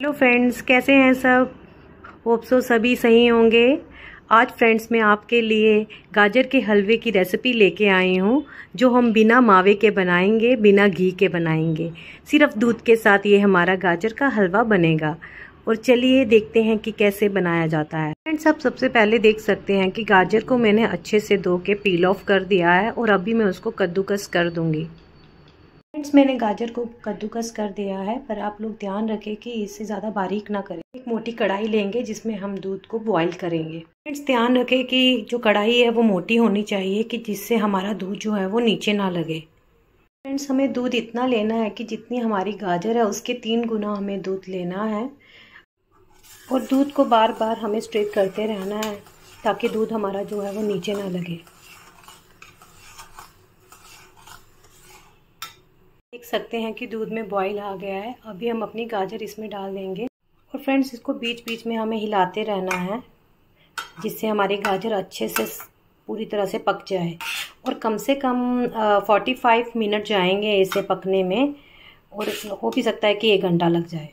Hello friends, कैसे हैं सब? होप सो सभी सही होंगे। आज फ्रेंड्स, मैं आपके लिए गाजर के हलवे की रेसिपी लेके आई हूँ, जो हम बिना मावे के बनाएँगे, बिना घी के बनाएँगे। सिर्फ़ दूध के साथ ये हमारा गाजर का हलवा बनेगा। और चलिए देखते हैं कि कैसे बनाया जाता है। फ्रेंड्स, आप सबसे पहले देख सकते हैं कि गाजर को मैंने अच्छे से धो के पील ऑफ़ कर दिया है, और अभी मैं उसको कद्दूकस कर दूँगी। फ्रेंड्स मैंने गाजर को कद्दूकस कर दिया है, पर आप लोग ध्यान रखें कि इससे ज़्यादा बारीक ना करें। एक मोटी कढ़ाई लेंगे, जिसमें हम दूध को बॉईल करेंगे। फ्रेंड्स ध्यान रखें कि जो कढ़ाई है, वो मोटी होनी चाहिए, कि जिससे हमारा दूध जो है, वो नीचे ना लगे। फ्रेंड्स हमें दूध इतना लेना है कि जितनी हमारी गाजर है, उसके तीन गुना हमें दूध लेना है। और दूध को बार बार हमें स्ट्रेट करते रहना है, ताकि दूध हमारा जो है, वो नीचे ना लगे। सकते हैं कि दूध में बॉईल आ गया है। अभी हम अपनी गाजर इसमें डाल देंगे। और फ्रेंड्स इसको बीच बीच में हमें हिलाते रहना है, जिससे हमारी गाजर अच्छे से पूरी तरह से पक जाए। और कम से कम फोर्टी फाइव मिनट जाएँगे इसे पकने में, और हो भी सकता है कि एक घंटा लग जाए।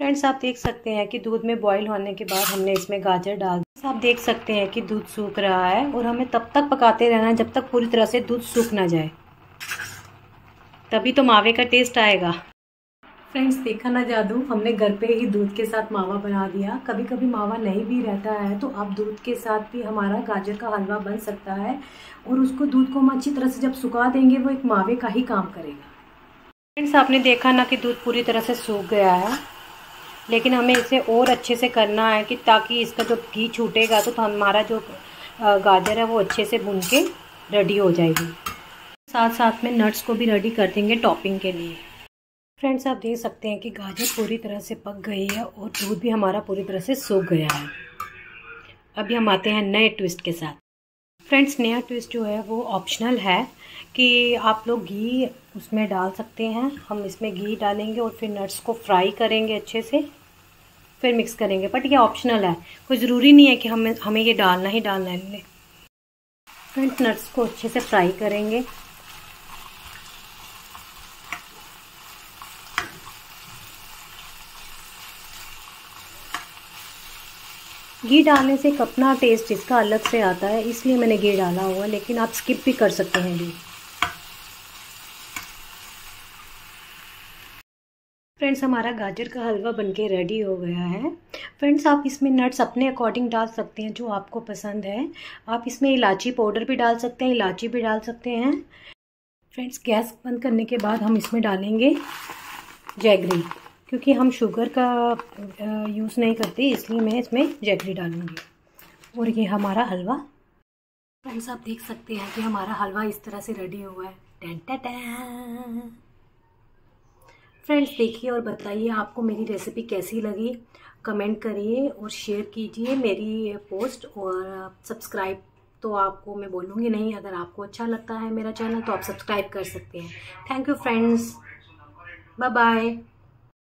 फ्रेंड्स आप देख सकते हैं कि दूध में बॉईल होने के बाद हमने इसमें गाजर डाल आप देख सकते हैं कि दूध सूख रहा है, और हमें तब तक पकाते रहना है जब तक पूरी तरह से दूध सूख ना जाए। तभी तो मावे का टेस्ट आएगा। फ्रेंड्स देखा ना जादू हमने घर पे ही दूध के साथ मावा बना दिया। कभी कभी मावा नहीं भी रहता है तो आप दूध के साथ भी हमारा गाजर का हलवा बन सकता है और उसको दूध को हम अच्छी तरह से जब सुखा देंगे वो एक मावे का ही काम करेगा। फ्रेंड्स आपने देखा ना कि दूध पूरी तरह से सूख गया है लेकिन हमें इसे और अच्छे से करना है कि ताकि इसका जो घी छूटेगा तो, तो हमारा जो गाजर है वो अच्छे से भुन के रेडी हो जाएगी। साथ साथ में नट्स को भी रेडी कर देंगे टॉपिंग के लिए। फ्रेंड्स आप देख सकते हैं कि गाजर पूरी तरह से पक गई है और दूध भी हमारा पूरी तरह से सूख गया है। अभी हम आते हैं नए ट्विस्ट के साथ। फ्रेंड्स नया ट्विस्ट जो है वो ऑप्शनल है कि आप लोग घी उसमें डाल सकते हैं। हम इसमें घी डालेंगे और फिर नट्स को फ्राई करेंगे अच्छे से। फिर मिक्स करेंगे। बट ये ऑप्शनल है। कोई ज़रूरी नहीं है कि हमें हमें ये डालना ही डालना है। फ्रेंड्स नट्स को अच्छे से फ्राई करेंगे। घी डालने से अपना टेस्ट इसका अलग से आता है, इसलिए मैंने घी डाला हुआ, लेकिन आप स्किप भी कर सकते हैं घी। फ्रेंड्स हमारा गाजर का हलवा बनके रेडी हो गया है। फ्रेंड्स आप इसमें नट्स अपने अकॉर्डिंग डाल सकते हैं जो आपको पसंद है। आप इसमें इलायची पाउडर भी डाल सकते हैं, इलायची भी डाल सकते हैं। फ्रेंड्स गैस बंद करने के बाद हम इसमें डालेंगे जैगरी। क्योंकि हम शुगर का यूज़ नहीं करते, इसलिए मैं इसमें जैगरी डालूँगी। और ये हमारा हलवा। फ्रेंड्स, आप देख सकते हैं कि हमारा हलवा इस तरह से रेडी हुआ है। टेन फ्रेंड्स, देखिए और बताइए आपको मेरी रेसिपी कैसी लगी? कमेंट करिए और शेयर कीजिए मेरी पोस्ट और सब्सक्राइब तो आपको मैं बोलूँगी नहीं, अगर आपको अच्छा लगता है मेरा चैनल तो आप सब्सक्राइब कर सकते हैं। Thank you friends bye bye